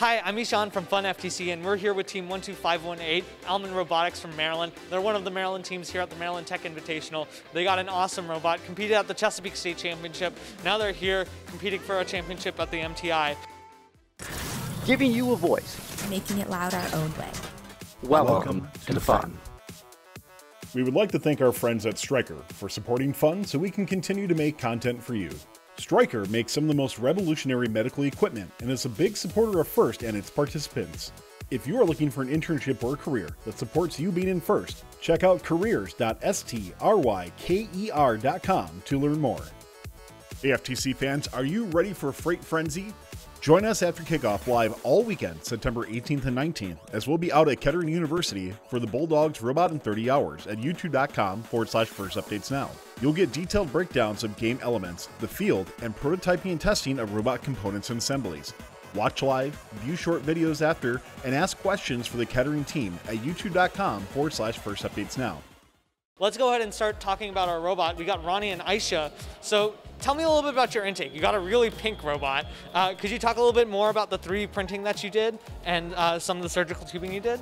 Hi, I'm Ishan from Fun FTC, and we're here with Team 12518, Almond Robotics from Maryland. They're one of the Maryland teams here at the Maryland Tech Invitational. They got an awesome robot, competed at the Chesapeake State Championship. Now they're here competing for a championship at the MTI. Giving you a voice. Making it loud our own way. Welcome, Welcome to the fun. We would like to thank our friends at Stryker for supporting Fun so we can continue to make content for you. Stryker makes some of the most revolutionary medical equipment and is a big supporter of FIRST and its participants. If you are looking for an internship or a career that supports you being in FIRST, check out careers.stryker.com to learn more. AFTC fans, are you ready for Freight Frenzy? Join us after kickoff live all weekend, September 18th and 19th, as we'll be out at Kettering University for the Bulldogs Robot in 30 Hours at youtube.com forward slash first updates now. You'll get detailed breakdowns of game elements, the field, and prototyping and testing of robot components and assemblies. Watch live, view short videos after, and ask questions for the Kettering team at youtube.com forward slash first updates now. Let's go ahead and start talking about our robot. We got Ronnie and Aisha. So tell me a little bit about your intake. You got a really pink robot. Uh, could you talk a little bit more about the 3D printing that you did and uh, some of the surgical tubing you did?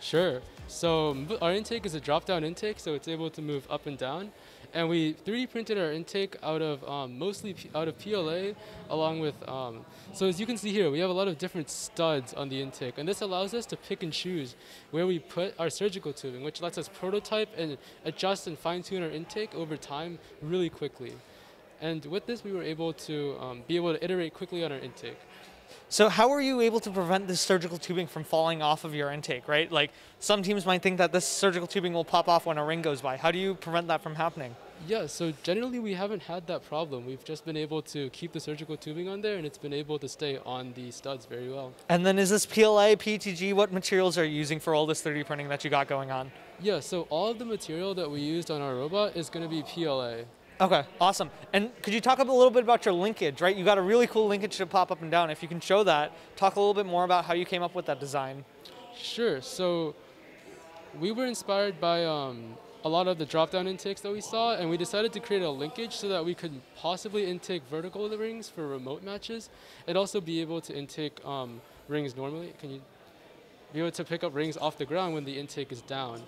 Sure. So our intake is a drop-down intake, so it's able to move up and down. And we 3D printed our intake out of um, mostly out of PLA, along with. Um, so as you can see here, we have a lot of different studs on the intake, and this allows us to pick and choose where we put our surgical tubing, which lets us prototype and adjust and fine-tune our intake over time really quickly. And with this, we were able to um, be able to iterate quickly on our intake. So how are you able to prevent this surgical tubing from falling off of your intake, right? Like some teams might think that this surgical tubing will pop off when a ring goes by. How do you prevent that from happening? Yeah, so generally we haven't had that problem. We've just been able to keep the surgical tubing on there and it's been able to stay on the studs very well. And then is this PLA, PETG, what materials are you using for all this 3D printing that you got going on? Yeah, so all of the material that we used on our robot is going to be PLA. Okay, awesome. And could you talk a little bit about your linkage, right? You got a really cool linkage to pop up and down. If you can show that, talk a little bit more about how you came up with that design. Sure. So we were inspired by um, a lot of the drop-down intakes that we saw, and we decided to create a linkage so that we could possibly intake vertical rings for remote matches, and also be able to intake um, rings normally. Can you be able to pick up rings off the ground when the intake is down?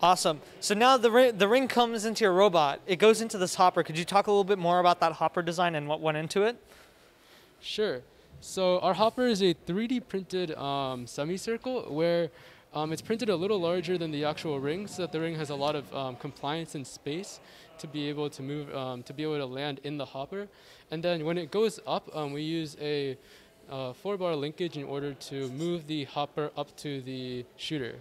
Awesome. So now the ring, the ring comes into your robot. It goes into this hopper. Could you talk a little bit more about that hopper design and what went into it? Sure. So our hopper is a 3D printed um, semicircle where um, it's printed a little larger than the actual ring so that the ring has a lot of um, compliance and space to be able to move, um, to be able to land in the hopper. And then when it goes up, um, we use a uh, four bar linkage in order to move the hopper up to the shooter.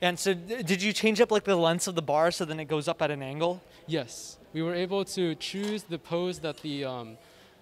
And so did you change up like the length of the bar so then it goes up at an angle? Yes. We were able to choose the pose that the um,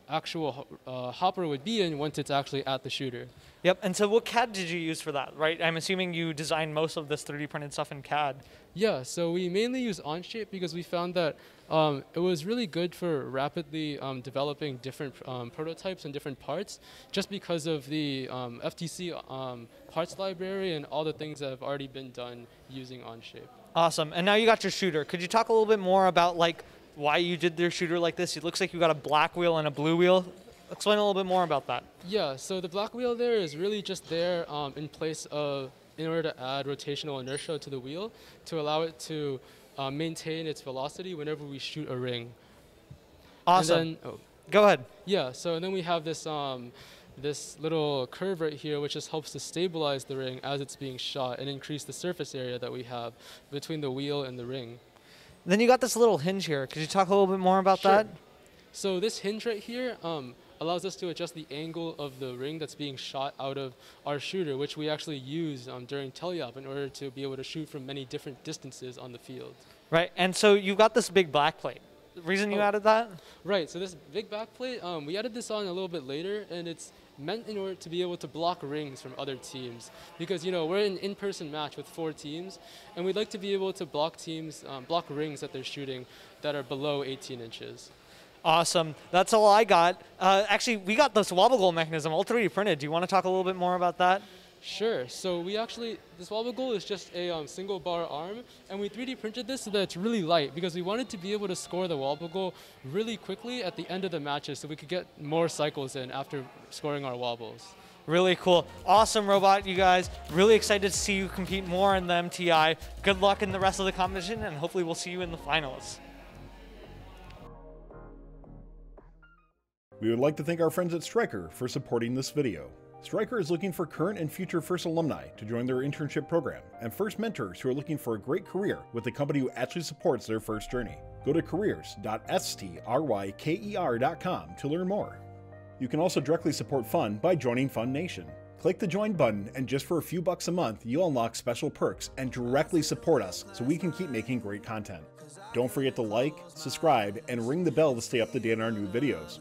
actual uh, hopper would be in once it's actually at the shooter. Yep. And so what CAD did you use for that, right? I'm assuming you designed most of this 3D printed stuff in CAD. Yeah, so we mainly use Onshape because we found that um, it was really good for rapidly um, developing different um, prototypes and different parts just because of the um, FTC um, parts library and all the things that have already been done using Onshape. Awesome. And now you got your shooter. Could you talk a little bit more about like why you did your shooter like this? It looks like you got a black wheel and a blue wheel. Explain a little bit more about that. Yeah, so the black wheel there is really just there um, in place of in order to add rotational inertia to the wheel to allow it to uh, maintain its velocity whenever we shoot a ring. Awesome. Then, oh, Go ahead. yeah, so then we have this um, this little curve right here, which just helps to stabilize the ring as it's being shot and increase the surface area that we have between the wheel and the ring. Then you got this little hinge here. Could you talk a little bit more about Sure. that? So this hinge right here um, allows us to adjust the angle of the ring that's being shot out of our shooter, which we actually use um, during teleop in order to be able to shoot from many different distances on the field. Right. And so you've got this big black plate. Reason you Oh. added that? Right, so this big backplate, um, we added this on a little bit later, and it's meant in order to be able to block rings from other teams. Because, you know, we're in an in-person match with four teams, and we'd like to be able to block teams, um, block rings that they're shooting that are below 18 inches. Awesome. That's all I got. Uh, actually, we got this wobble goal mechanism all 3D printed. Do you want to talk a little bit more about that? Sure. So we actually, this wobble goal is just a um, single bar arm, and we 3D printed this so that it's really light because we wanted to be able to score the wobble goal really quickly at the end of the matches so we could get more cycles in after scoring our wobbles. Really cool. Awesome robot, you guys. Really excited to see you compete more in the MTI. Good luck in the rest of the competition, and hopefully we'll see you in the finals. We would like to thank our friends at Stryker for supporting this video. Stryker is looking for current and future FIRST alumni to join their internship program, and FIRST mentors who are looking for a great career with a company who actually supports their FIRST journey. Go to careers.stryker.com to learn more. You can also directly support Fun by joining Fun Nation. Click the join button, and just for a few bucks a month, you'll unlock special perks and directly support us so we can keep making great content. Don't forget to like, subscribe, and ring the bell to stay up to date on our new videos.